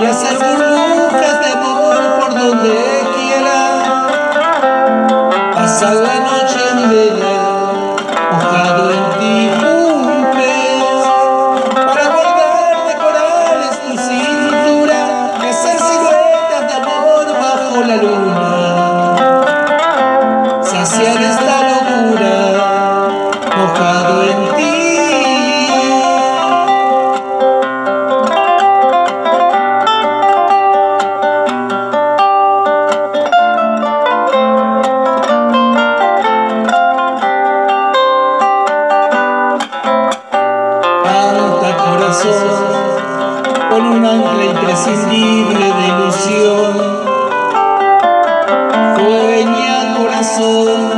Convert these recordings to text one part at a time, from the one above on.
y hacer burbujas de amor por donde quiera. Pasar con un ancla imprescindible de ilusión. Sueña corazón,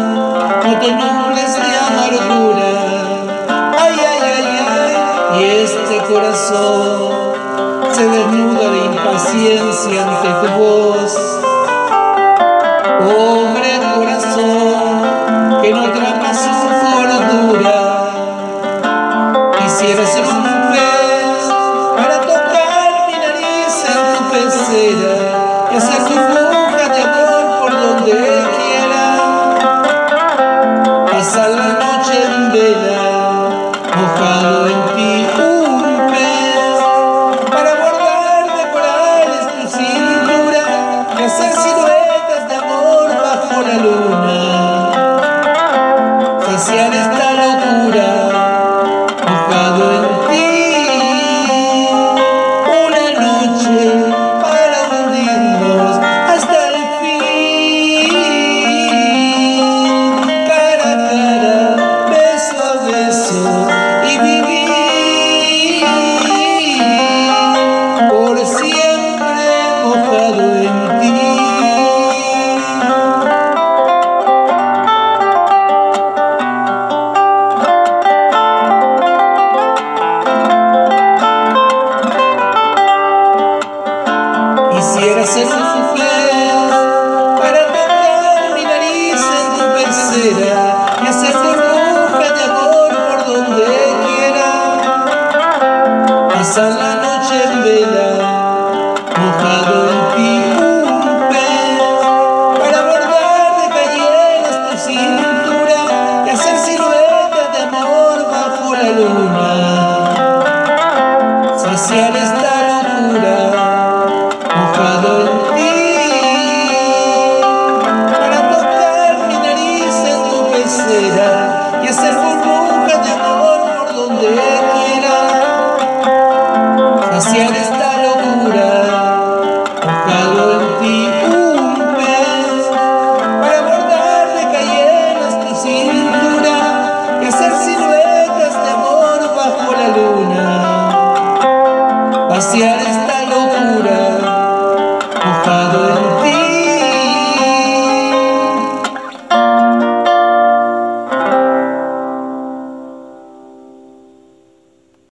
no te nubles de amargura. Ay, ay, ay, ay, y este corazón se desnuda de impaciencia ante tu voz. Pobre corazón, que no trapas su cordura. Quisiera ser un canseira. Essa aqui foi Quisiera ser un